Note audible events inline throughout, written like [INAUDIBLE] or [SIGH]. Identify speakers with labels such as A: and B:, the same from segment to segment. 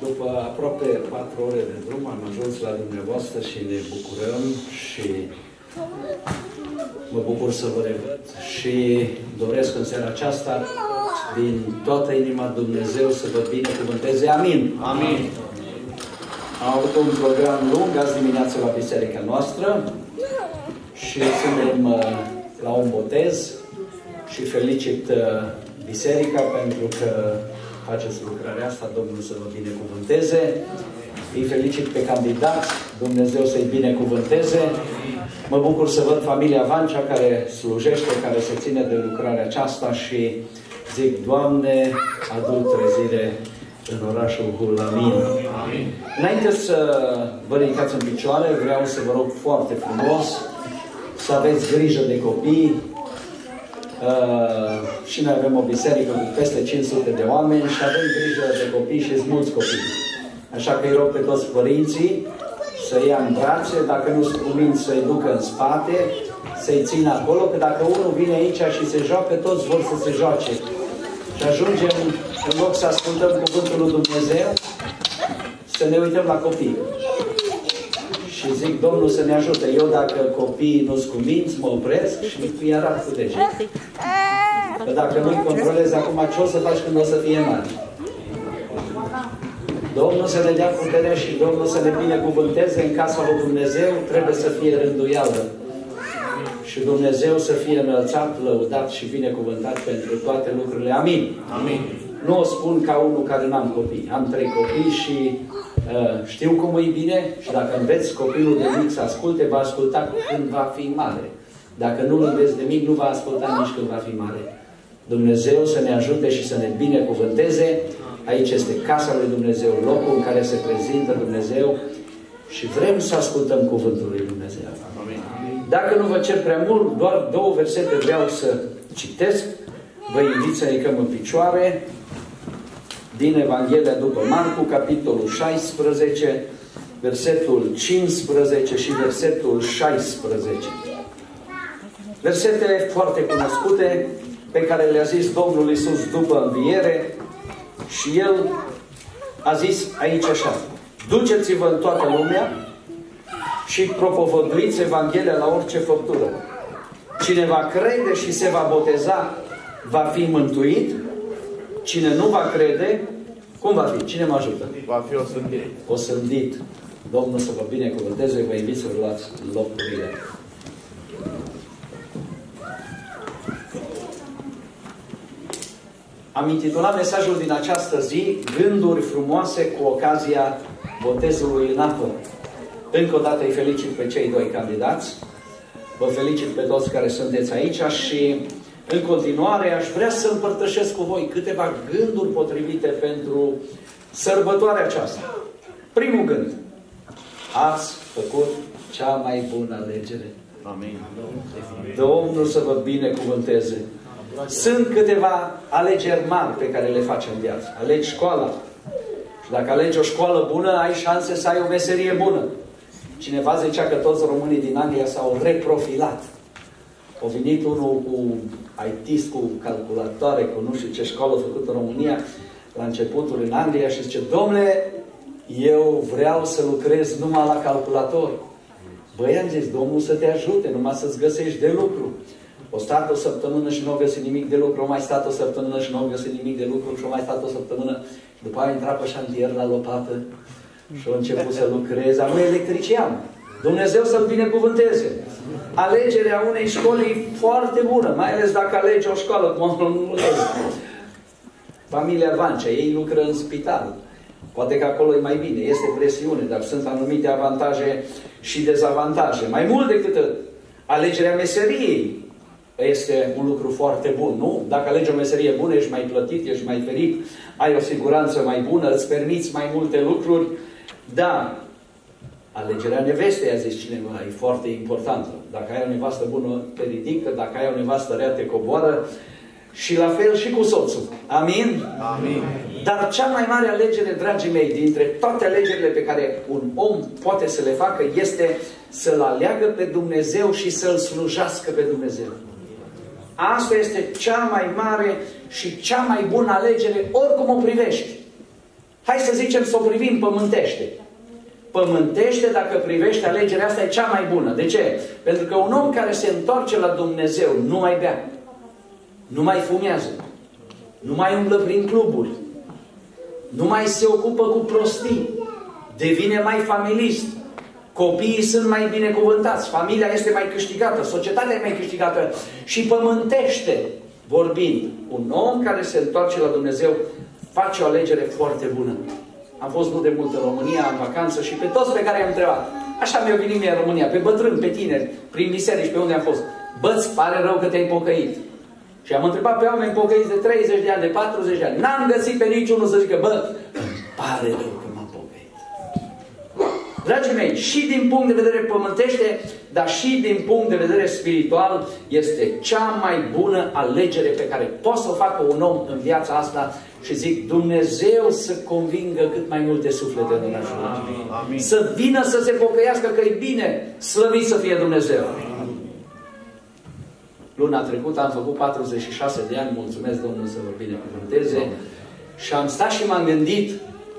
A: După aproape patru ore de drum am ajuns la dumneavoastră și ne bucurăm și mă bucur să vă revăd și doresc în seara aceasta din toată inima Dumnezeu să vă binecuvânteze. Amin.
B: Amin.
A: Am avut un program lung azi dimineață la biserica noastră și suntem uh, la un botez și felicit uh, biserica pentru că faceți lucrarea asta, Domnul să vă binecuvânteze. Îi felicit pe candidați, Dumnezeu să-i binecuvânteze. Mă bucur să văd familia Vancea care slujește, care se ține de lucrarea aceasta și zic, Doamne, adu trezire în orașul Hulamin. Amin. Înainte să vă ridicați în picioare, vreau să vă rog foarte frumos să aveți grijă de copii, Uh, și noi avem o biserică cu peste 500 de oameni și avem grijă de copii și mulți copii. Așa că îi rog pe toți părinții să ia în brațe, dacă nu sunt să-i ducă în spate, să-i țină acolo, că dacă unul vine aici și se joacă, toți vor să se joace. Și ajungem, în loc să ascultăm Cuvântul lui Dumnezeu, să ne uităm la copii. Și zic, Domnul să ne ajute. Eu dacă copiii nu sunt cuminți, mă opresc și îi arăt cu deget. Că dacă nu-i controlezi acum, ce o să faci când o să fie mari? Domnul să ne dea puterea și Domnul să ne binecuvânteze în casa lui Dumnezeu, trebuie să fie rânduială. Și Dumnezeu să fie înălțat, lăudat și binecuvântat pentru toate lucrurile. Amin.
B: Amin.
A: Nu o spun ca unul care n-am copii. Am trei copii și uh, știu cum e bine și dacă înveți copilul de mic să asculte, va asculta când va fi mare. Dacă nu îl înveți de mic, nu va asculta nici când va fi mare. Dumnezeu să ne ajute și să ne binecuvânteze. Aici este casa lui Dumnezeu, locul în care se prezintă Dumnezeu și vrem să ascultăm cuvântul lui Dumnezeu. Dacă nu vă cer prea mult, doar două versete vreau să citesc. Vă invit să ridicăm în picioare din Evanghelia după Marcu, capitolul 16, versetul 15 și versetul 16. Versete foarte cunoscute pe care le-a zis Domnul Isus după înviere și El a zis aici așa, duceți-vă în toată lumea și propovăduiți Evanghelia la orice făptură. Cine va crede și se va boteza, va fi mântuit. Cine nu va crede, cum va fi? Cine mă ajută?
B: Va fi osândit.
A: Osândit. Domnul să vă binecuvânteze, vă invit să luați locurile. Am intitulat mesajul din această zi Gânduri frumoase cu ocazia botezului în apă. Încă o dată îi felicit pe cei doi candidați. Vă felicit pe toți care sunteți aici și în continuare aș vrea să împărtășesc cu voi câteva gânduri potrivite pentru sărbătoarea aceasta. Primul gând. Ați făcut cea mai bună alegere.
B: Amin.
A: Domnul să vă binecuvânteze. Sunt câteva alegeri mari pe care le facem în viață. Alegi școala. Și dacă alegi o școală bună, ai șanse să ai o meserie bună. Cineva zicea că toți românii din Anglia s-au reprofilat. A venit unul cu IT, cu calculatoare, cu nu știu ce școală făcută în România, la începutul în Anglia și zice, domnule, eu vreau să lucrez numai la calculator. Băi, am zis, Domnul să te ajute, numai să-ți găsești de lucru. O stat o săptămână și nu au găsit nimic de lucru, o mai stat o săptămână și nu au găsit nimic de lucru și o mai stat o săptămână. Și după aia a intrat pe șantier la lopată și a început să lucreze. Am electrician. Dumnezeu să-l binecuvânteze. Alegerea unei școli e foarte bună, mai ales dacă alegi o școală cum am Familia Vancea, ei lucră în spital. Poate că acolo e mai bine, este presiune, dar sunt anumite avantaje și dezavantaje. Mai mult decât alegerea meseriei este un lucru foarte bun, nu? Dacă alegi o meserie bună, ești mai plătit, ești mai ferit, ai o siguranță mai bună, îți permiți mai multe lucruri, dar alegerea nevestei, a zis cineva, e foarte importantă. Dacă ai o nevastă bună, te ridică, dacă ai o nevastă rea, te coboară și la fel și cu soțul. Amin?
B: Amin.
A: Dar cea mai mare alegere, dragii mei, dintre toate alegerile pe care un om poate să le facă, este să-L aleagă pe Dumnezeu și să-L slujească pe Dumnezeu. Asta este cea mai mare și cea mai bună alegere, oricum o privești. hai să zicem să o privim pământește. Pământește, dacă privește alegerea asta, e cea mai bună. De ce? Pentru că un om care se întoarce la Dumnezeu nu mai bea, nu mai fumează, nu mai umblă prin cluburi, nu mai se ocupă cu prostii, devine mai familist, copiii sunt mai binecuvântați, familia este mai câștigată, societatea e mai câștigată și pământește, vorbind, un om care se întoarce la Dumnezeu face o alegere foarte bună. Am fost nu de mult în România, în vacanță și pe toți pe care i-am întrebat. Așa mi-au venit mie în România, pe bătrâni, pe tineri, prin biserici, pe unde am fost. Băț, pare rău că te-ai pocăit. Și am întrebat pe oameni pocăiți de 30 de ani, de 40 de ani. N-am găsit pe niciunul să zică, bă, îmi pare rău că m-am pocăit. Dragii mei, și din punct de vedere pământește, dar și din punct de vedere spiritual, este cea mai bună alegere pe care poate să o facă un om în viața asta și zic, Dumnezeu să convingă cât mai multe suflete în orașul Amin. Să vină să se pocăiască că e bine, slăvit să fie Dumnezeu. Amin. Luna trecută am făcut 46 de ani, mulțumesc Domnul să vă binecuvânteze, și am stat și m-am gândit,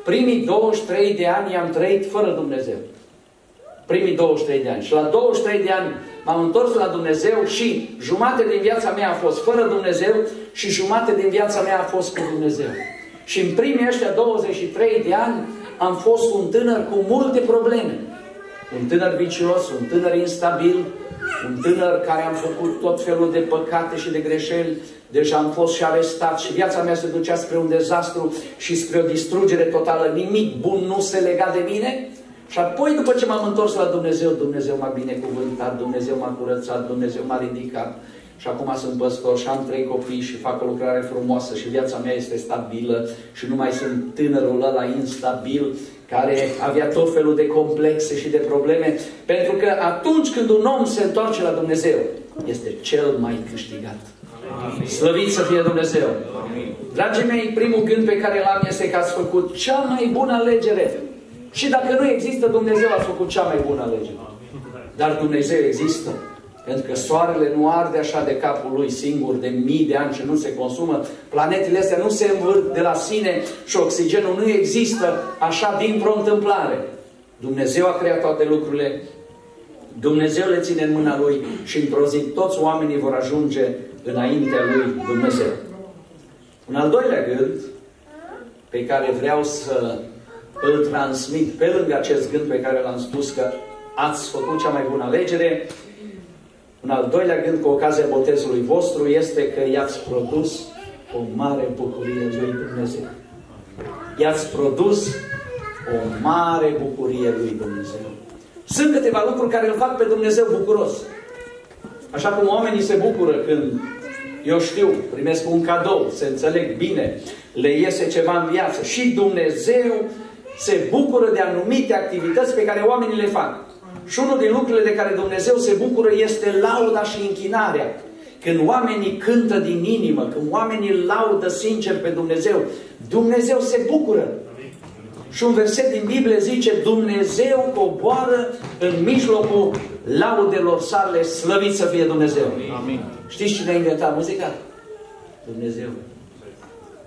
A: primii 23 de ani am trăit fără Dumnezeu. Primii 23 de ani. Și la 23 de ani m-am întors la Dumnezeu și jumate din viața mea a fost fără Dumnezeu și jumate din viața mea a fost cu Dumnezeu. Și în primii ăștia 23 de ani am fost un tânăr cu multe probleme. Un tânăr vicios, un tânăr instabil, un tânăr care am făcut tot felul de păcate și de greșeli, deja am fost și arestat și viața mea se ducea spre un dezastru și spre o distrugere totală. Nimic bun nu se lega de mine. Și apoi, după ce m-am întors la Dumnezeu, Dumnezeu m-a binecuvântat, Dumnezeu m-a curățat, Dumnezeu m-a ridicat. Și acum sunt păstor și am trei copii și fac o lucrare frumoasă și viața mea este stabilă și nu mai sunt tânărul ăla instabil care avea tot felul de complexe și de probleme, pentru că atunci când un om se întoarce la Dumnezeu, este cel mai câștigat. Amin. Slăvit să fie Dumnezeu! Amin. Dragii mei, primul gând pe care l-am este că ați făcut cea mai bună alegere. Și dacă nu există Dumnezeu, ați făcut cea mai bună alegere. Dar Dumnezeu există. Pentru că soarele nu arde așa de capul lui singur de mii de ani și nu se consumă. Planetele astea nu se învârt de la sine și oxigenul nu există așa dintr-o întâmplare. Dumnezeu a creat toate lucrurile, Dumnezeu le ține în mâna Lui și într-o zi toți oamenii vor ajunge înaintea Lui Dumnezeu. Un al doilea gând pe care vreau să îl transmit pe lângă acest gând pe care l-am spus că ați făcut cea mai bună alegere, un al doilea gând cu ocazia botezului vostru este că i-ați produs o mare bucurie lui Dumnezeu. I-ați produs o mare bucurie lui Dumnezeu. Sunt câteva lucruri care îl fac pe Dumnezeu bucuros. Așa cum oamenii se bucură când, eu știu, primesc un cadou, se înțeleg bine, le iese ceva în viață. Și Dumnezeu se bucură de anumite activități pe care oamenii le fac. Și unul din lucrurile de care Dumnezeu se bucură este lauda și închinarea. Când oamenii cântă din inimă, când oamenii laudă sincer pe Dumnezeu, Dumnezeu se bucură. Și un verset din Biblie zice, Dumnezeu coboară în mijlocul laudelor sale, slăvit să fie Dumnezeu. Amin. Știți cine a inventat muzica? Dumnezeu.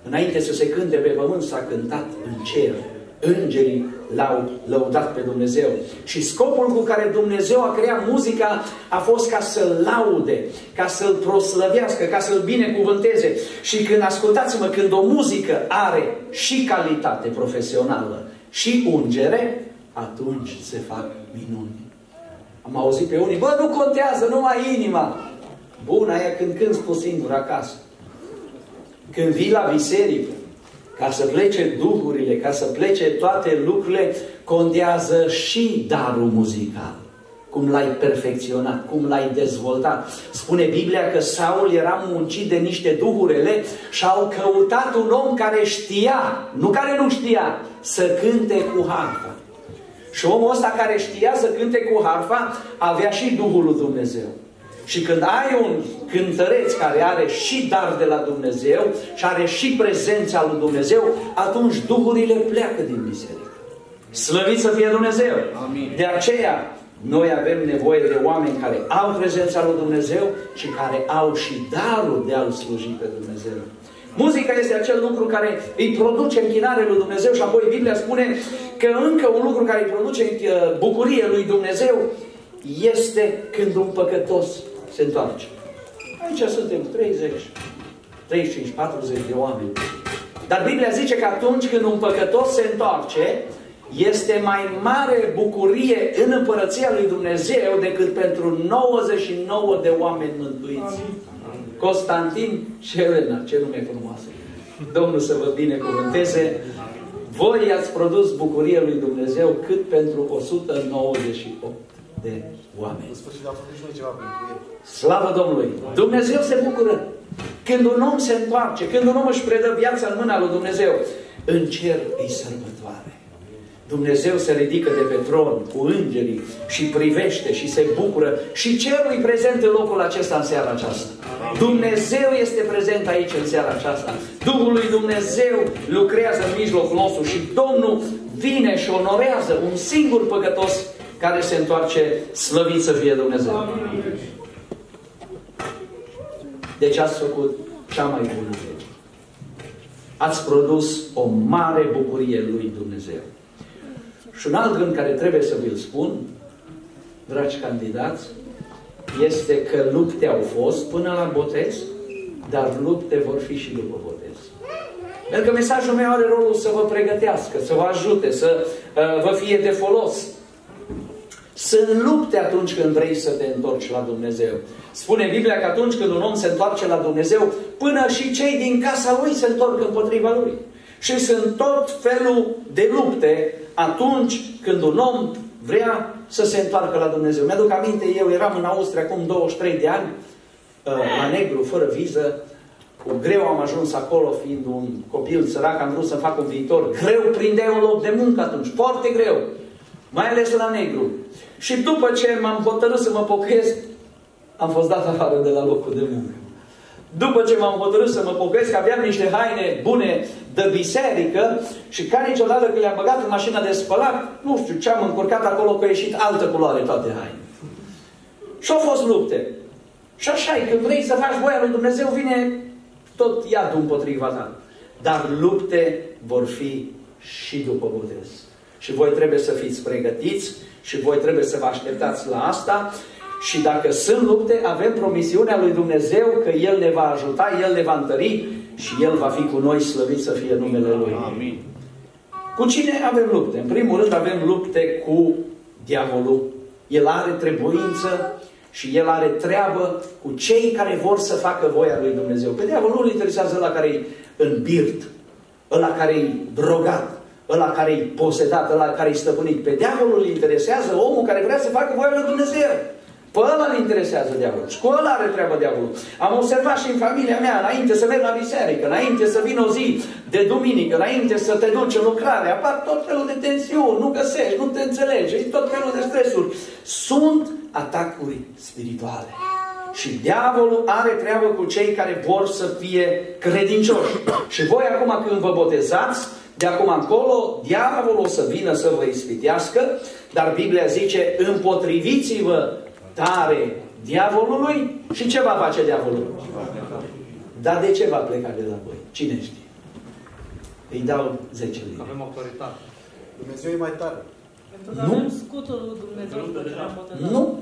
A: Înainte să se cânte pe pământ, s-a cântat în cer. Îngerii l-au lăudat pe Dumnezeu. Și scopul cu care Dumnezeu a creat muzica a fost ca să-L laude, ca să-L proslăvească, ca să-L binecuvânteze. Și când, ascultați-mă, când o muzică are și calitate profesională și ungere, atunci se fac minuni. Am auzit pe unii, bă, nu contează, numai inima. Bună e când cânti tu singur acasă. Când vii la biserică, ca să plece duhurile, ca să plece toate lucrurile, contează și darul muzical. Cum l-ai perfecționat, cum l-ai dezvoltat. Spune Biblia că Saul era muncit de niște duhurele și au căutat un om care știa, nu care nu știa, să cânte cu harfa. Și omul ăsta care știa să cânte cu harfa avea și Duhul lui Dumnezeu. Și când ai un cântăreț care are și dar de la Dumnezeu și are și prezența lui Dumnezeu, atunci duhurile pleacă din biserică. Slăvit să fie Dumnezeu! Amin. De aceea, noi avem nevoie de oameni care au prezența lui Dumnezeu și care au și darul de a-L sluji pe Dumnezeu. Muzica este acel lucru care îi produce închinare lui Dumnezeu și apoi Biblia spune că încă un lucru care îi produce uh, bucurie lui Dumnezeu este când un păcătos se întoarce. Aici suntem 30, 35, 40 de oameni. Dar Biblia zice că atunci când un păcătos se întoarce, este mai mare bucurie în împărăția lui Dumnezeu decât pentru 99 de oameni mântuiți. Constantin și Elena, ce nume frumoasă. Domnul să vă binecuvânteze. Voi ați produs bucurie lui Dumnezeu cât pentru 198 de oameni. Slavă Domnului! Dumnezeu se bucură când un om se întoarce, când un om își predă viața în mâna lui Dumnezeu. În cer îi sărbătoare. Dumnezeu se ridică de pe tron cu îngerii și privește și se bucură și cerul e prezent în locul acesta în seara aceasta. Dumnezeu este prezent aici în seara aceasta. Duhul lui Dumnezeu lucrează în mijlocul nostru și Domnul vine și onorează un singur păcătos care se întoarce slăvit să fie Dumnezeu. Deci ați făcut cea mai bună lege. Ați produs o mare bucurie lui Dumnezeu. Și un alt gând care trebuie să vi-l spun, dragi candidați, este că lupte au fost până la botez, dar lupte vor fi și după botez. Pentru că mesajul meu are rolul să vă pregătească, să vă ajute, să uh, vă fie de folos. Sunt lupte atunci când vrei să te întorci la Dumnezeu. Spune Biblia că atunci când un om se întoarce la Dumnezeu, până și cei din casa lui se întorc împotriva lui. Și sunt tot felul de lupte atunci când un om vrea să se întoarcă la Dumnezeu. Mi-aduc aminte, eu eram în Austria acum 23 de ani, uh, la negru, fără viză, cu greu am ajuns acolo, fiind un copil sărac, am vrut să fac un viitor. Greu prindeai un loc de muncă atunci, foarte greu. Mai ales la negru. Și după ce m-am hotărât să mă pocăiesc, am fost dat afară de la locul de muncă. După ce m-am hotărât să mă pocăiesc, aveam niște haine bune de biserică și ca niciodată când le-am băgat în mașina de spălat, nu știu ce am încurcat acolo, că a ieșit altă culoare toate haine. Și au fost lupte. Și așa e, când vrei să faci voia lui Dumnezeu, vine tot iadul împotriva ta. Dar lupte vor fi și după botez. Și voi trebuie să fiți pregătiți și voi trebuie să vă așteptați la asta și dacă sunt lupte, avem promisiunea lui Dumnezeu că El ne va ajuta, El ne va întări și El va fi cu noi slăvit să fie numele Lui. Amin. Cu cine avem lupte? În primul rând avem lupte cu diavolul. El are trebuință și el are treabă cu cei care vor să facă voia lui Dumnezeu. Pe diavol nu-l interesează la care e în birt, ăla care e drogat, ăla care e posedat, ăla care e stăpânit. Pe diavolul îl interesează omul care vrea să facă voia lui Dumnezeu. Pe ăla îl interesează diavolul. Și cu ăla are treabă diavolul. Am observat și în familia mea, înainte să merg la biserică, înainte să vină o zi de duminică, înainte să te duci în lucrare, apar tot felul de tensiuni, nu găsești, nu te înțelegi, tot felul de stresuri. Sunt atacuri spirituale. Și diavolul are treabă cu cei care vor să fie credincioși. Și voi acum când vă botezați, de acum încolo, diavolul o să vină să vă ispitească, dar Biblia zice, împotriviți-vă tare diavolului și ce va face diavolul? Dar de ce va pleca de la voi? Cine știe? Îi dau 10 lire.
B: Avem autoritate.
C: Dumnezeu e mai tare.
A: Nu? Nu.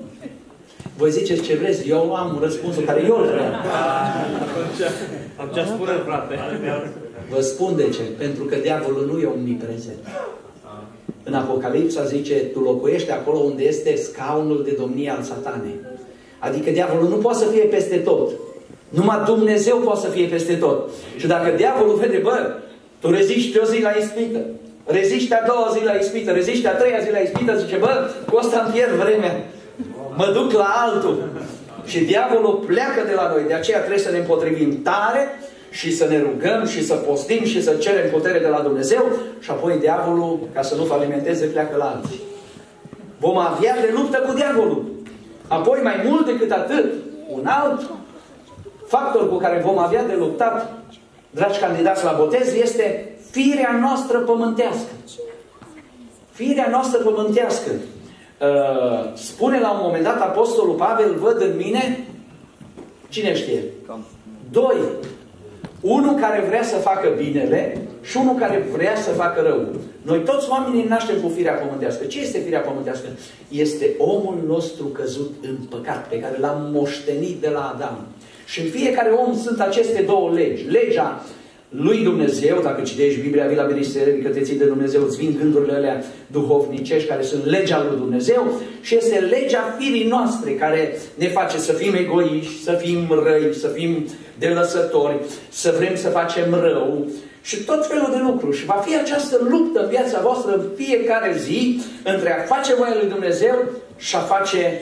A: Voi ziceți ce vreți, eu am răspunsul care eu îl vreau. [LAUGHS]
B: Atunci spune, frate.
A: Vă spun de ce. Pentru că diavolul nu e omniprezent. În Apocalipsa zice, tu locuiești acolo unde este scaunul de domnie al satanei. Adică diavolul nu poate să fie peste tot. Numai Dumnezeu poate să fie peste tot. Și dacă diavolul vede, bă, tu reziști o zi la ispită, reziști a doua zi la ispită, reziști a treia zi la ispită, zice, bă, cu asta îmi pierd vremea. Mă duc la altul. Și diavolul pleacă de la noi. De aceea trebuie să ne împotrivim tare și să ne rugăm și să postim și să cerem putere de la Dumnezeu și apoi diavolul, ca să nu falimenteze, pleacă la alții. Vom avea de luptă cu diavolul. Apoi, mai mult decât atât, un alt factor cu care vom avea de luptat, dragi candidați la botez, este firea noastră pământească. Firea noastră pământească. Uh, spune la un moment dat Apostolul Pavel, văd în mine, cine știe? Doi Unul care vrea să facă binele și unul care vrea să facă rău. Noi toți oamenii naștem cu firea pământească. Ce este firea pământească? Este omul nostru căzut în păcat, pe care l-am moștenit de la Adam. Și în fiecare om sunt aceste două legi. Legea lui Dumnezeu, dacă citești Biblia, vii la biserică, te ții de Dumnezeu, îți vin gândurile alea duhovnicești, care sunt legea lui Dumnezeu și este legea firii noastre, care ne face să fim egoiști, să fim răi, să fim delăsători, să vrem să facem rău și tot felul de lucruri. Și va fi această luptă în viața voastră în fiecare zi între a face voia lui Dumnezeu și a face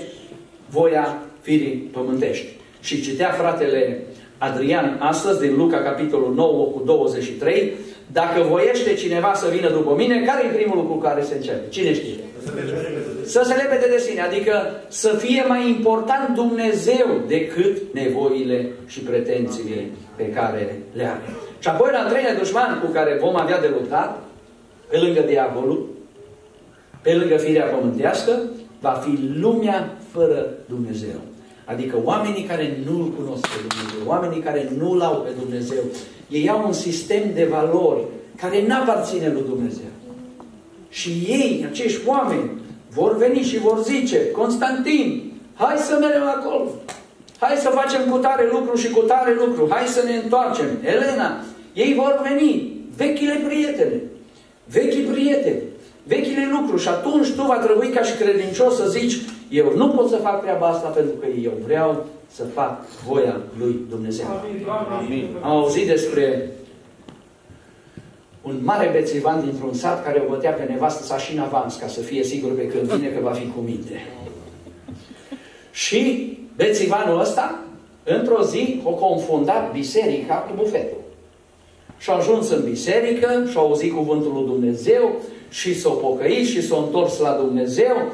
A: voia firii pământești. Și citea fratele Adrian astăzi din Luca capitolul 9 cu 23 dacă voiește cineva să vină după mine, care e primul lucru care se începe? Cine știe? Să se lepede de sine, adică să fie mai important Dumnezeu decât nevoile și pretențiile pe care le are. Și apoi, la treilea dușman cu care vom avea de luptat, pe lângă diavolul, pe lângă firea pământească, va fi lumea fără Dumnezeu. Adică oamenii care nu-L cunosc pe Dumnezeu, oamenii care nu-L au pe Dumnezeu, ei au un sistem de valori care n-aparține lui Dumnezeu. Și ei, acești oameni, vor veni și vor zice, Constantin, hai să mergem acolo, hai să facem cu tare lucru și cu tare lucru, hai să ne întoarcem. Elena, ei vor veni, vechile prietene, vechi prieteni, vechile lucruri. Și atunci tu va trebui ca și credincios să zici, eu nu pot să fac treaba asta pentru că eu vreau să fac voia lui Dumnezeu. Amin. Am auzit despre un mare bețivan dintr-un sat care o bătea pe nevastă sa și în avans ca să fie sigur pe când vine că va fi cu minte. Și bețivanul ăsta, într-o zi, o confundat biserica cu bufetul. Și a ajuns în biserică și a auzit cuvântul lui Dumnezeu și s-a pocăit și s-a întors la Dumnezeu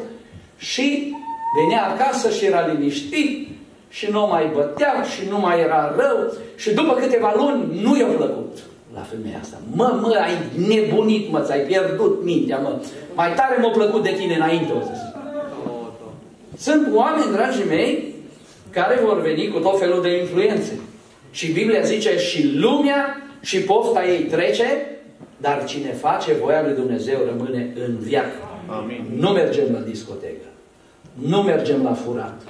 A: și venea acasă și era liniștit și nu mai bătea și nu mai era rău și după câteva luni nu i-a plăcut la femeia asta. Mă, mă, ai nebunit, mă, ți-ai pierdut mintea, mă. Mai tare m-a plăcut de tine înainte, o să zic. Sunt oameni, dragii mei, care vor veni cu tot felul de influențe. Și Biblia zice, și lumea și pofta ei trece, dar cine face voia lui Dumnezeu rămâne în viață. Amin. Nu mergem la discotecă. Nu mergem la furat.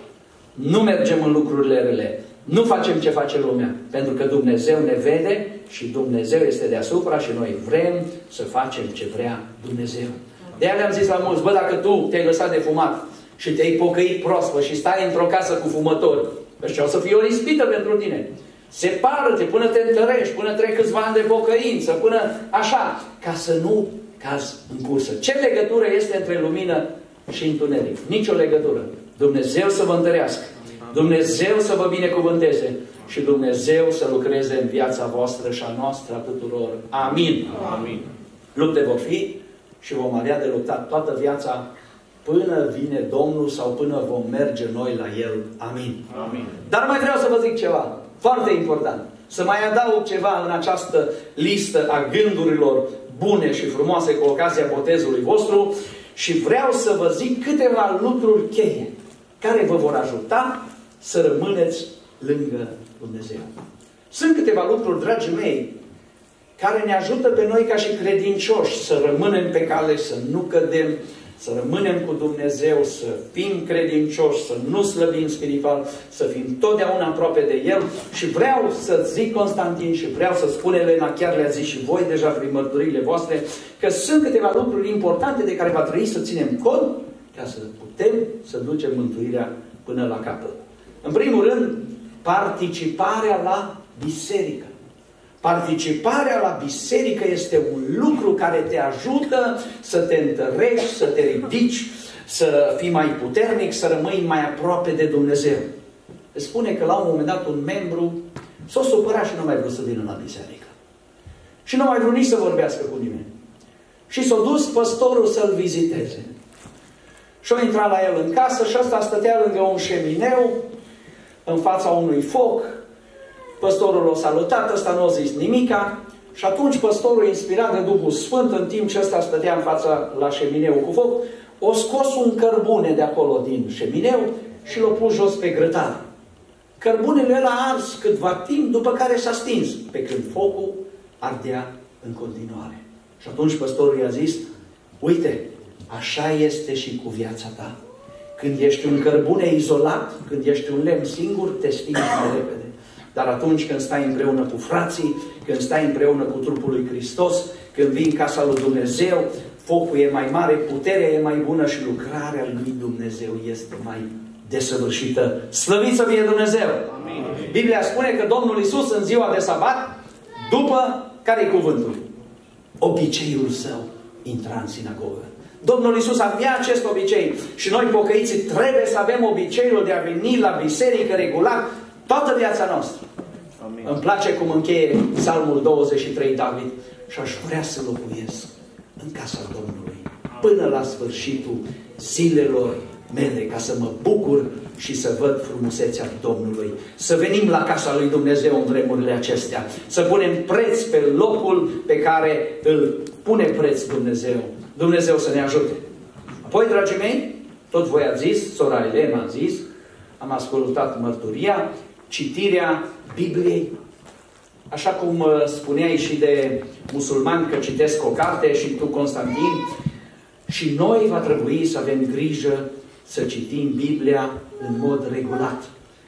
A: Nu mergem în lucrurile rele. Nu facem ce face lumea. Pentru că Dumnezeu ne vede și Dumnezeu este deasupra și noi vrem să facem ce vrea Dumnezeu. De aia le-am zis la mulți, bă, dacă tu te-ai lăsat de fumat și te-ai pocăit proaspăt și stai într-o casă cu fumători, ăștia o să fie o ispită pentru tine. Separă-te până te întărești, până trec câțiva ani de pocăință, până așa, ca să nu caz în cursă. Ce legătură este între lumină și întuneric? Nicio legătură. Dumnezeu să vă întărească. Dumnezeu să vă binecuvânteze și Dumnezeu să lucreze în viața voastră și a noastră a tuturor. Amin. Amin. Lupte vor fi și vom avea de luptat toată viața până vine Domnul sau până vom merge noi la El. Amin. Amin. Dar mai vreau să vă zic ceva. Foarte important. Să mai adaug ceva în această listă a gândurilor bune și frumoase cu ocazia botezului vostru și vreau să vă zic câteva lucruri cheie care vă vor ajuta să rămâneți lângă Dumnezeu. Sunt câteva lucruri, dragii mei, care ne ajută pe noi ca și credincioși să rămânem pe cale, să nu cădem, să rămânem cu Dumnezeu, să fim credincioși, să nu slăbim spiritual, să fim totdeauna aproape de El. Și vreau să zic, Constantin, și vreau să spun Elena, chiar le-a zis și voi deja prin mărturile voastre, că sunt câteva lucruri importante de care va trebui să ținem cont ca să putem să ducem mântuirea până la capăt. În primul rând, participarea la biserică. Participarea la biserică este un lucru care te ajută să te întărești, să te ridici, să fii mai puternic, să rămâi mai aproape de Dumnezeu. Spune că la un moment dat un membru s-a supărat și nu mai vrut să vină la biserică. Și nu mai vrut nici să vorbească cu nimeni. Și s-a dus păstorul să-l viziteze. Și a intrat la el în casă și ăsta stătea lângă un șemineu, în fața unui foc, Păstorul l-a salutat, ăsta nu a zis nimica și atunci păstorul, inspirat de Duhul Sfânt, în timp ce ăsta stătea în fața la șemineu cu foc, o scos un cărbune de acolo din șemineu și l-a pus jos pe grătar. Cărbunele a ars câtva timp, după care s-a stins, pe când focul ardea în continuare. Și atunci păstorul i-a zis, uite, așa este și cu viața ta. Când ești un cărbune izolat, când ești un lemn singur, te stingi mai repede. Dar atunci când stai împreună cu frații, când stai împreună cu trupul lui Hristos, când vii în casa lui Dumnezeu, focul e mai mare, puterea e mai bună și lucrarea lui Dumnezeu este mai desăvârșită. Slăvit să fie Dumnezeu! Amin. Biblia spune că Domnul Isus în ziua de sabat, după care e cuvântul? Obiceiul său intra în sinagogă. Domnul Isus avea acest obicei și noi pocăiții trebuie să avem obiceiul de a veni la biserică regulat toată viața noastră. Amin. Îmi place cum încheie Psalmul 23 David și aș vrea să locuiesc în casa Domnului până la sfârșitul zilelor mele, ca să mă bucur și să văd frumusețea Domnului. Să venim la casa lui Dumnezeu în vremurile acestea. Să punem preț pe locul pe care îl pune preț Dumnezeu. Dumnezeu să ne ajute. Apoi, dragii mei, tot voi ați zis, sora Elena a zis, am ascultat mărturia, citirea Bibliei. Așa cum uh, spuneai și de musulmani că citesc o carte și tu, Constantin, și noi va trebui să avem grijă să citim Biblia în mod regulat.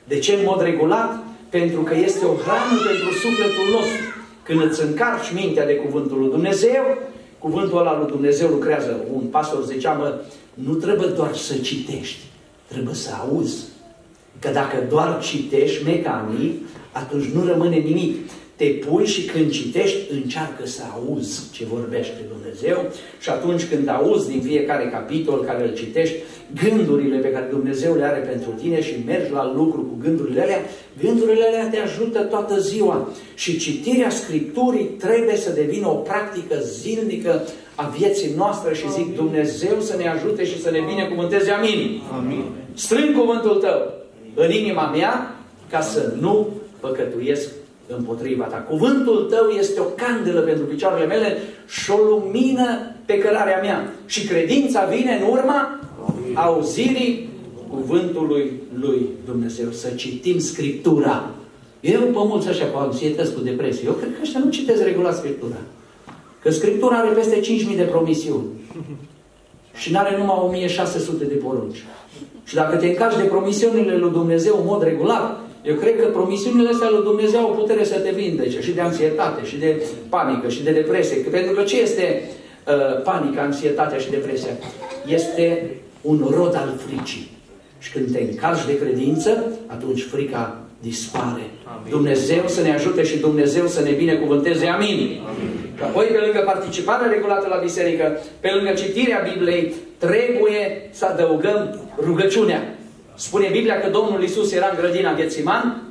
A: De ce în mod regulat? Pentru că este o hrană pentru sufletul nostru. Când îți încarci mintea de cuvântul lui Dumnezeu, cuvântul ăla lui Dumnezeu lucrează. Un pastor zicea, mă, nu trebuie doar să citești, trebuie să auzi. Că dacă doar citești mecanic, atunci nu rămâne nimic te pui și când citești, încearcă să auzi ce vorbește Dumnezeu și atunci când auzi din fiecare capitol care îl citești, gândurile pe care Dumnezeu le are pentru tine și mergi la lucru cu gândurile alea, gândurile alea te ajută toată ziua. Și citirea Scripturii trebuie să devină o practică zilnică a vieții noastre și zic Dumnezeu să ne ajute și să ne binecuvânteze. Amin. Amin. Strâng cuvântul tău în inima mea ca să nu păcătuiesc împotriva ta. Cuvântul tău este o candelă pentru picioarele mele și o lumină pe cărarea mea. Și credința vine în urma auzirii cuvântului lui Dumnezeu. Să citim Scriptura. Eu pe mulți așa cu anxietăți, cu depresie. Eu cred că ăștia nu citesc regulat Scriptura. Că Scriptura are peste 5.000 de promisiuni. Și nu are numai 1600 de porunci. Și dacă te încarci de promisiunile lui Dumnezeu în mod regulat, eu cred că promisiunile astea lui Dumnezeu au putere să te vindece și de anxietate, și de panică, și de depresie. Pentru că ce este uh, panica, anxietatea și depresia? Este un rod al fricii. Și când te încarci de credință, atunci frica dispare. Amin. Dumnezeu să ne ajute și Dumnezeu să ne binecuvânteze. Amin. Amin. Apoi, pe lângă participarea regulată la biserică, pe lângă citirea Bibliei, trebuie să adăugăm rugăciunea. Spune Biblia că Domnul Isus era în grădina Ghețiman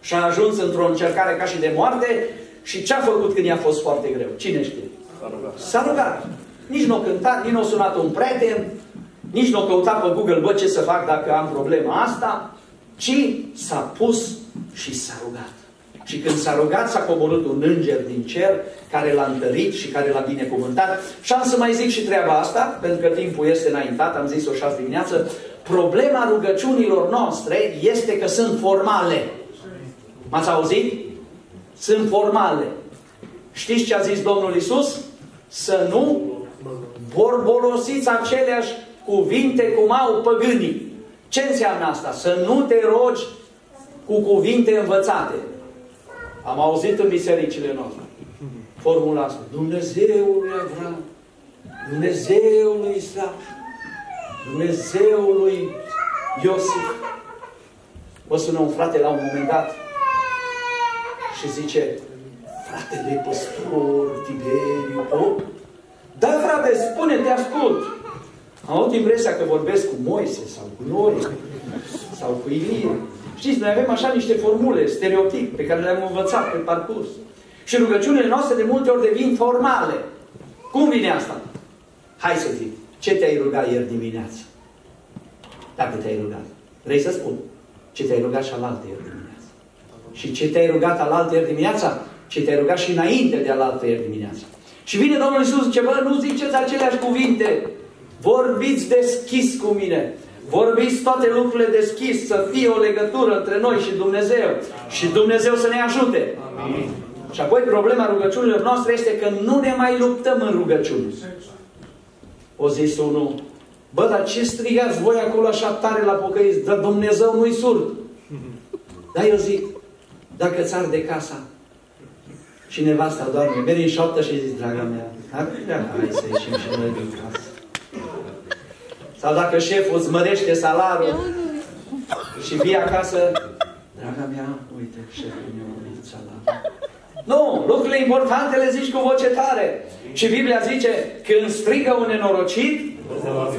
A: și a ajuns într-o încercare ca și de moarte și ce a făcut când i-a fost foarte greu? Cine știe? S-a rugat. S-a rugat. Nici nu a cântat, nici nu a sunat un prieten, nici nu a căutat pe Google, bă, ce să fac dacă am problema asta, ci s-a pus și s-a rugat. Și când s-a rugat, s-a coborât un înger din cer care l-a întărit și care l-a binecuvântat. Și am să mai zic și treaba asta, pentru că timpul este înaintat, am zis-o și azi dimineață, Problema rugăciunilor noastre este că sunt formale. M-ați auzit? Sunt formale. Știți ce a zis Domnul Isus? Să nu borbolosiți aceleași cuvinte cum au păgânii. Ce înseamnă asta? Să nu te rogi cu cuvinte învățate. Am auzit în bisericile noastre formula asta. Dumnezeul lui Avram, Dumnezeul lui Isaac, Dumnezeul lui Iosif. Mă sună un frate la un moment dat și zice, fratele păstor Tiberiu, oh? Da, frate, spune, te ascult. Am avut impresia că vorbesc cu Moise sau cu noi sau cu Ilie. Știți, noi avem așa niște formule, stereotip, pe care le-am învățat pe parcurs. Și rugăciunile noastre de multe ori devin formale. Cum vine asta? Hai să zic. Ce te-ai rugat ieri dimineață? Dacă te-ai rugat. Vrei să spun? Ce te-ai rugat și alaltă ieri dimineața. Și ce te-ai rugat alaltă ieri dimineața? Ce te-ai rugat și înainte de alaltă ieri dimineața. Și vine Domnul Iisus zice, bă, nu ziceți aceleași cuvinte. Vorbiți deschis cu mine. Vorbiți toate lucrurile deschis, să fie o legătură între noi și Dumnezeu. Și Dumnezeu să ne ajute. Amin. Și apoi problema rugăciunilor noastre este că nu ne mai luptăm în rugăciuni. O zis unul, bă, dar ce strigați voi acolo așa tare la pocăiți? Dar Dumnezeu nu-i surd. Dar eu zic, dacă ți de casa și nevasta doarme, mergi în șoaptă și zici, draga mea, hai să ieșim și noi din casă. Sau dacă șeful îți mărește salariul și vii acasă, draga mea, uite, șeful meu a mărit salariul. Nu, lucrurile importante le zici cu voce tare. Și Biblia zice, când strigă un nenorocit,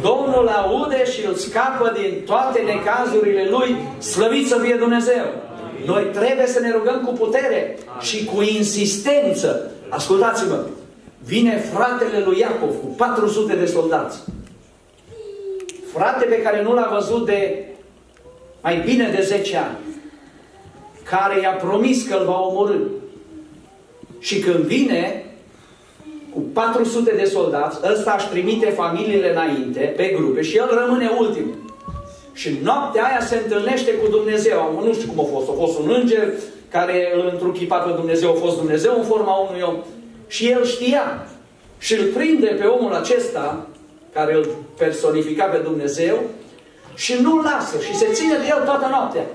A: Domnul aude și îl scapă din toate necazurile lui, slăvit să fie Dumnezeu. Noi trebuie să ne rugăm cu putere și cu insistență. Ascultați-mă, vine fratele lui Iacov cu 400 de soldați. Frate pe care nu l-a văzut de mai bine de 10 ani. Care i-a promis că îl va omorâ. Și când vine cu 400 de soldați, ăsta își trimite familiile înainte, pe grupe, și el rămâne ultimul. Și noaptea aia se întâlnește cu Dumnezeu. Nu știu cum a fost. A fost un înger care îl întruchipa pe Dumnezeu. A fost Dumnezeu în forma unui om. Și el știa. Și îl prinde pe omul acesta, care îl personifica pe Dumnezeu, și nu-l lasă. Și se ține de el toată noaptea.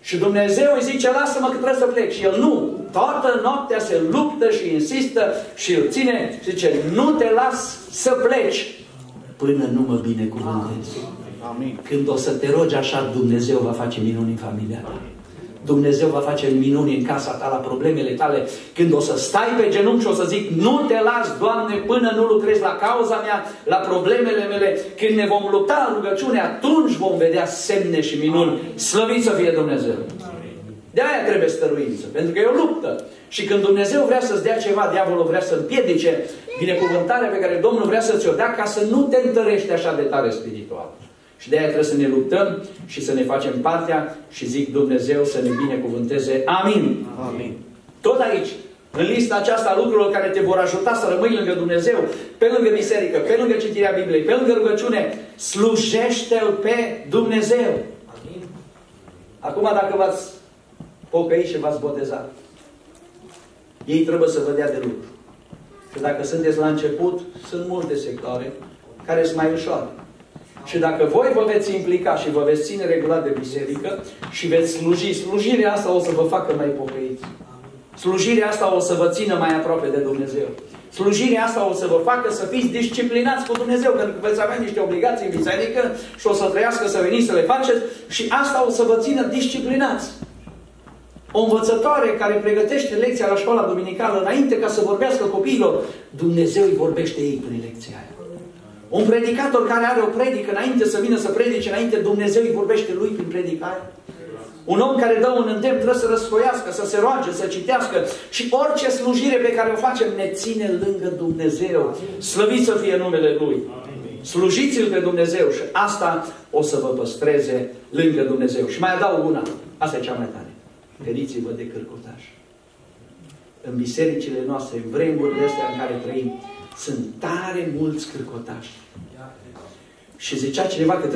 A: Și Dumnezeu îi zice, lasă-mă că trebuie să plec. Și el nu. Toată noaptea se luptă și insistă și îl ține și zice, nu te las să pleci până nu mă binecuvântez. Amin. Când o să te rogi așa, Dumnezeu va face minuni în familia ta. Dumnezeu va face minuni în casa ta la problemele tale. Când o să stai pe genunchi și o să zic, nu te las, Doamne, până nu lucrezi la cauza mea, la problemele mele. Când ne vom lupta în rugăciune, atunci vom vedea semne și minuni. Slăvit să fie Dumnezeu. De aia trebuie stăruință, pentru că e o luptă. Și când Dumnezeu vrea să-ți dea ceva, diavolul vrea să împiedice binecuvântarea pe care Domnul vrea să ți-o dea ca să nu te întărești așa de tare spiritual. Și de aia trebuie să ne luptăm și să ne facem partea și zic Dumnezeu să ne binecuvânteze. Amin. Amin. Tot aici, în lista aceasta a lucrurilor care te vor ajuta să rămâi lângă Dumnezeu, pe lângă biserică, pe lângă citirea Bibliei, pe lângă rugăciune, slujește-L pe Dumnezeu. Amin. Acum dacă v-ați pocăit și v-ați botezat, ei trebuie să vă dea de lucru. Că dacă sunteți la început, sunt multe sectoare care sunt mai ușoare. Și dacă voi vă veți implica și vă veți ține regulat de biserică și veți sluji, slujirea asta o să vă facă mai pocăiți. Slujirea asta o să vă țină mai aproape de Dumnezeu. Slujirea asta o să vă facă să fiți disciplinați cu Dumnezeu, pentru că veți avea niște obligații în biserică și o să trăiască să veniți să le faceți și asta o să vă țină disciplinați. O învățătoare care pregătește lecția la școala duminicală înainte ca să vorbească copiilor, Dumnezeu îi vorbește ei prin lecția aia. Un predicator care are o predică înainte să vină să predice, înainte Dumnezeu îi vorbește lui prin predicare. Un om care dă un îndemn trebuie să răsfoiască, să se roage, să citească și orice slujire pe care o facem ne ține lângă Dumnezeu. Slăvit să fie numele Lui. Slujiți-L pe Dumnezeu și asta o să vă păstreze lângă Dumnezeu. Și mai adaug una. Asta e cea mai tare. Feriți-vă de cârcotași. În bisericile noastre, în vremurile astea în care trăim, sunt tare mulți cârcotași. Și zicea cineva că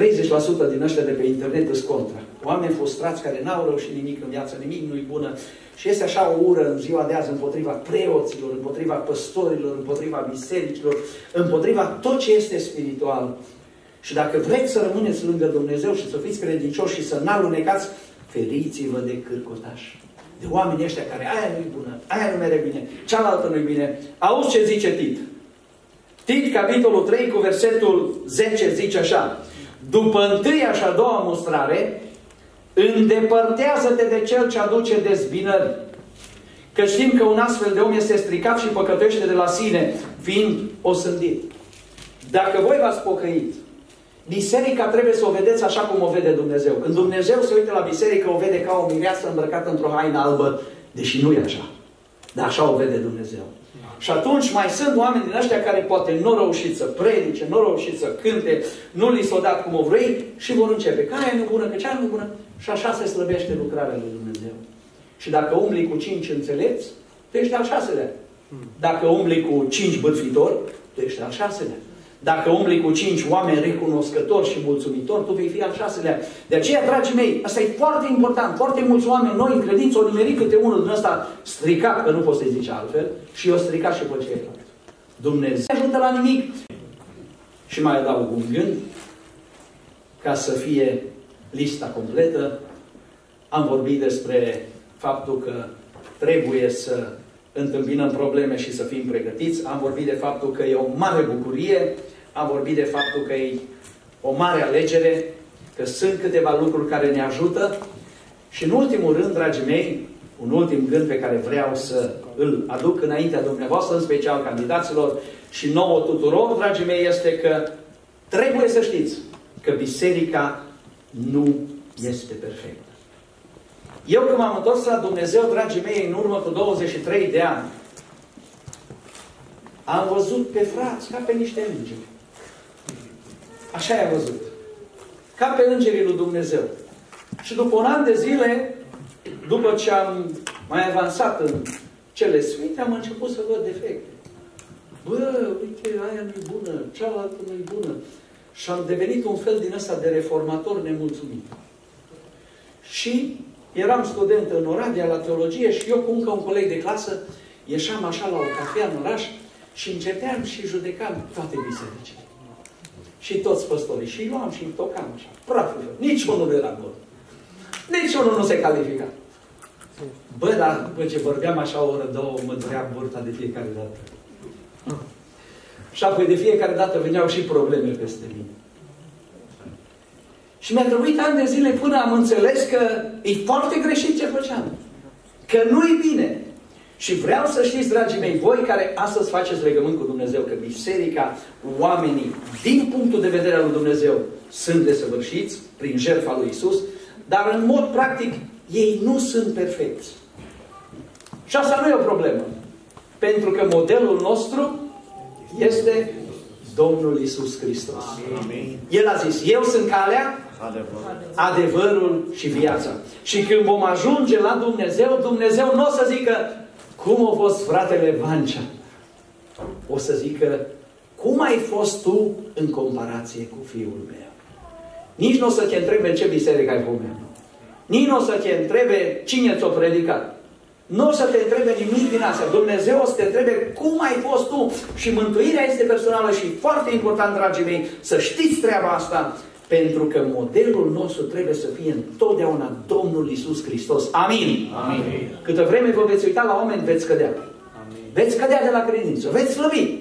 A: 30% din ăștia de pe internet sunt contra. Oameni frustrați care n-au reușit nimic în viață, nimic nu-i bună. Și este așa o ură în ziua de azi împotriva preoților, împotriva păstorilor, împotriva bisericilor, împotriva tot ce este spiritual. Și dacă vreți să rămâneți lângă Dumnezeu și să fiți credincioși și să n-alunecați, feriți-vă de cârcotași. De oamenii ăștia care aia nu-i bună, aia nu mere bine, cealaltă nu-i bine. Auzi ce zice Tit. Tit, capitolul 3, cu versetul 10, zice așa. După întâia și a doua mustrare, îndepărtează-te de cel ce aduce dezbinări. Că știm că un astfel de om este stricat și păcătește de la sine, fiind osândit. Dacă voi v-ați pocăit, biserica trebuie să o vedeți așa cum o vede Dumnezeu. Când Dumnezeu se uită la biserică, o vede ca o mireasă îmbrăcată într-o haină albă, deși nu e așa. Dar așa o vede Dumnezeu. Și atunci mai sunt oameni din ăștia care poate nu au reușit să predice, nu au reușit să cânte, nu li s-a dat cum o vrei și vor începe. Că aia nu bună, că cea nu bună. Și așa se slăbește lucrarea lui Dumnezeu. Și dacă umbli cu cinci înțelepți, tu ești al șaselea. Dacă umbli cu cinci bârfitori, tu ești al șaselea. Dacă umbli cu cinci oameni recunoscători și mulțumitori, tu vei fi al șaselea. De aceea, dragii mei, asta e foarte important. Foarte mulți oameni noi în credință au nimerit câte unul din ăsta stricat, că nu poți să-i zici altfel, și eu stricat și pe ceilalți. Dumnezeu ajută la nimic. Și mai adaug un gând, ca să fie lista completă, am vorbit despre faptul că trebuie să întâmpinăm probleme și să fim pregătiți. Am vorbit de faptul că e o mare bucurie, am vorbit de faptul că e o mare alegere, că sunt câteva lucruri care ne ajută și în ultimul rând, dragii mei, un ultim gând pe care vreau să îl aduc înaintea dumneavoastră, în special candidaților și nouă tuturor, dragii mei, este că trebuie să știți că biserica nu este perfectă. Eu când m-am întors la Dumnezeu, dragii mei, în urmă cu 23 de ani, am văzut pe frați ca pe niște îngeri. Așa i-am văzut. Ca pe îngerii lui Dumnezeu. Și după un an de zile, după ce am mai avansat în cele sfinte, am început să văd defecte. Bă, uite, aia nu-i bună, cealaltă nu-i bună. Și am devenit un fel din ăsta de reformator nemulțumit. Și eram student în Oradea la teologie și eu cu încă un coleg de clasă ieșeam așa la o cafea în oraș și începeam și judecam toate bisericile. Și toți păstorii. Și luam și tocam așa. Praful. Nici unul nu era bun. Nici unul nu se califica. Bă, dar după ce vorbeam așa o oră, două, mă durea burta de fiecare dată. Și apoi de fiecare dată veneau și probleme peste mine. Și mi-a trebuit ani de zile până am înțeles că e foarte greșit ce făceam. Că nu-i bine. Și vreau să știți, dragii mei, voi care astăzi faceți legământ cu Dumnezeu, că biserica, oamenii, din punctul de vedere al lui Dumnezeu, sunt desăvârșiți prin jertfa lui Isus, dar în mod practic ei nu sunt perfecți. Și asta nu e o problemă. Pentru că modelul nostru este Domnul Isus Hristos. Amin. El a zis, eu sunt calea, adevărul, adevărul și viața. Și când vom ajunge la Dumnezeu, Dumnezeu nu o să zică, cum a fost fratele Vancea? O să zică, cum ai fost tu în comparație cu fiul meu? Nici nu o să te întrebe în ce biserică ai fost Nici nu o să te întrebe cine ți-o predicat. Nu o să te întrebe nimic din asta. Dumnezeu o să te întrebe cum ai fost tu. Și mântuirea este personală și foarte important, dragii mei, să știți treaba asta, pentru că modelul nostru trebuie să fie întotdeauna Domnul Isus Hristos. Amin. Amin. Câtă vreme vă veți uita la oameni, veți cădea. Amin. Veți cădea de la credință, veți slăbi.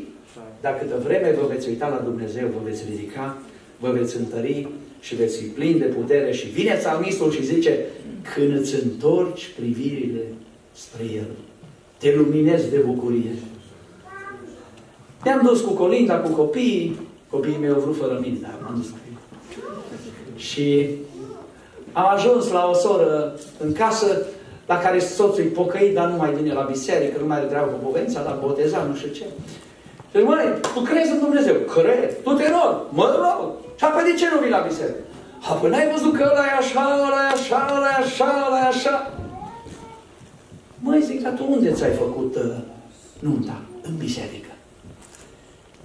A: Dar câtă vreme vă veți uita la Dumnezeu, vă veți ridica, vă veți întări și veți fi plini de putere. Și vine psalmistul și zice, când îți întorci privirile spre El. Te luminezi de bucurie. Ne-am dus cu Colinda, cu copiii. Copiii mei au vrut fără mine, dar m-am dus cu ei. Și am ajuns la o soră în casă la care soțul e pocăit, dar nu mai vine la biserică, nu mai are treabă cu bovența, dar boteza, nu știu ce. Și zic, măi, tu crezi în Dumnezeu? Cred. Tu te rog. Mă rog. Și apoi de ce nu vii la biserică? Apoi n-ai văzut că ăla e așa, ăla e așa, ăla e așa, ăla e așa. Măi, zic, dar tu unde ți-ai făcut uh, nunta? În biserică.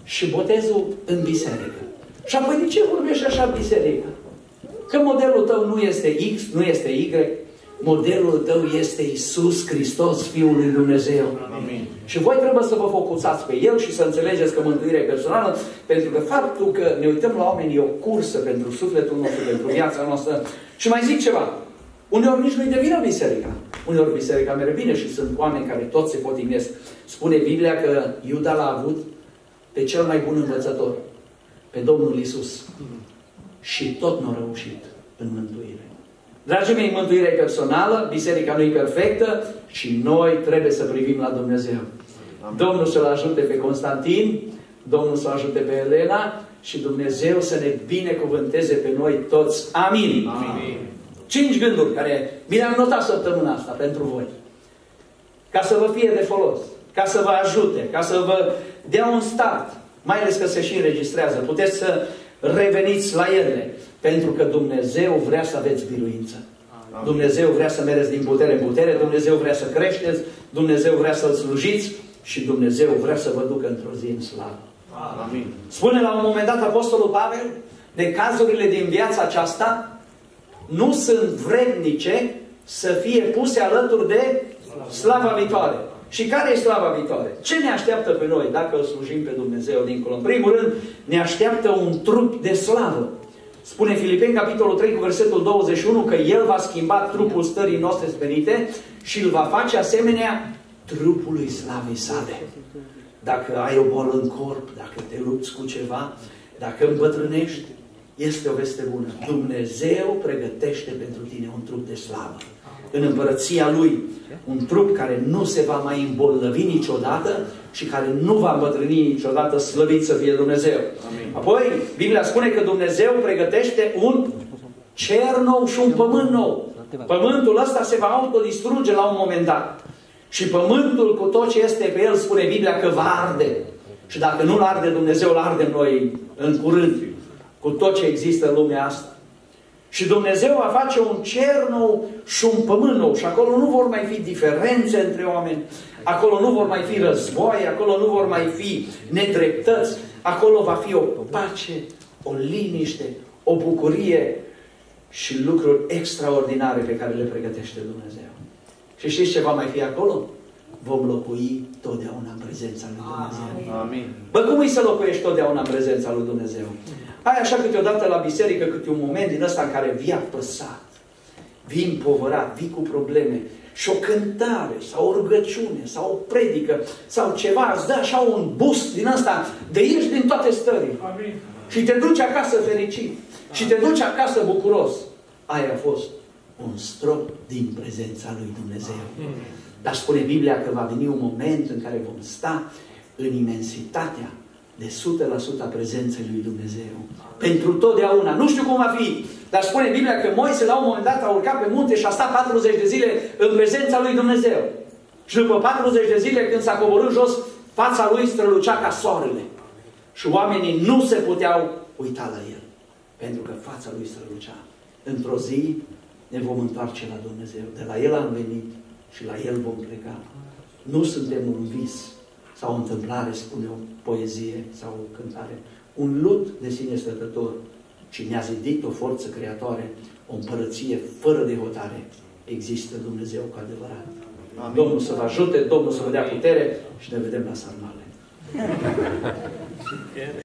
A: Și botezul în biserică. Și apoi de ce vorbești așa în biserică? Că modelul tău nu este X, nu este Y, modelul tău este Isus Hristos, Fiul lui Dumnezeu. Amin. Și voi trebuie să vă focusați pe El și să înțelegeți că mântuirea e personală, pentru că faptul că ne uităm la oameni e o cursă pentru sufletul nostru, pentru viața noastră. Și mai zic ceva. Uneori nici nu-i de vină biserica. Uneori biserica merge bine și sunt oameni care tot se potignesc. Spune Biblia că Iuda l-a avut pe cel mai bun învățător, pe Domnul Isus. Și tot nu a reușit în mântuire. Dragii mei, mântuirea e personală, biserica nu e perfectă și noi trebuie să privim la Dumnezeu. Amin. Domnul să-l ajute pe Constantin, Domnul să ajute pe Elena și Dumnezeu să ne binecuvânteze pe noi toți. Amin. Amin. Cinci gânduri care mi le-am notat săptămâna asta pentru voi. Ca să vă fie de folos, ca să vă ajute, ca să vă dea un start, mai ales că se și înregistrează. Puteți să reveniți la ele, pentru că Dumnezeu vrea să aveți biruință. Amin. Dumnezeu vrea să mereți din putere în putere, Dumnezeu vrea să creșteți, Dumnezeu vrea să-L slujiți și Dumnezeu vrea să vă ducă într-o zi în slavă. Amin. Spune la un moment dat Apostolul Pavel, de cazurile din viața aceasta nu sunt vrednice să fie puse alături de slava viitoare. Și care e slava viitoare? Ce ne așteaptă pe noi dacă îl slujim pe Dumnezeu dincolo? În primul rând, ne așteaptă un trup de slavă. Spune Filipeni, capitolul 3, cu versetul 21, că El va schimba trupul stării noastre sperite și îl va face asemenea trupului slavei sale. Dacă ai o bolă în corp, dacă te lupți cu ceva, dacă îmbătrânești, este o veste bună. Dumnezeu pregătește pentru tine un trup de slavă. În împărăția Lui, un trup care nu se va mai îmbolnăvi niciodată și care nu va îmbătrâni niciodată slăvit să fie Dumnezeu. Amin. Apoi, Biblia spune că Dumnezeu pregătește un cer nou și un pământ nou. Pământul ăsta se va autodistruge la un moment dat. Și pământul cu tot ce este pe el, spune Biblia, că va arde. Și dacă nu-l arde Dumnezeu, îl arde noi în curând cu tot ce există în lumea asta. Și Dumnezeu va face un cer nou și un pământ nou. Și acolo nu vor mai fi diferențe între oameni, acolo nu vor mai fi război, acolo nu vor mai fi nedreptăți, acolo va fi o pace, o liniște, o bucurie și lucruri extraordinare pe care le pregătește Dumnezeu. Și știți ce va mai fi acolo? Vom locui totdeauna în prezența lui Dumnezeu. Amin. Bă, cum e să locuiești totdeauna în prezența lui Dumnezeu? Ai așa câteodată la biserică câte un moment din ăsta în care vii apăsat, vii împovărat, vii cu probleme și o cântare sau o rugăciune sau o predică sau ceva, îți dă așa un boost din ăsta de ieși din toate stările. Amin. Și te duci acasă fericit. Și te duci acasă bucuros. Aia a fost un strop din prezența lui Dumnezeu. Dar spune Biblia că va veni un moment în care vom sta în imensitatea de 100% a prezenței lui Dumnezeu. Pentru totdeauna. Nu știu cum va fi, dar spune Biblia că Moise la un moment dat a urcat pe munte și a stat 40 de zile în prezența lui Dumnezeu. Și după 40 de zile când s-a coborât jos, fața lui strălucea ca soarele. Și oamenii nu se puteau uita la el. Pentru că fața lui strălucea. Într-o zi ne vom întoarce la Dumnezeu. De la El am venit și la El vom pleca. Nu suntem un vis sau o întâmplare, spune o poezie sau o cântare, un lut de sine stătător, ci ne-a zidit o forță creatoare, o împărăție fără de hotare. Există Dumnezeu cu adevărat. Amin. Domnul să vă ajute, Domnul să vă dea putere și ne vedem la sarmale. [LAUGHS]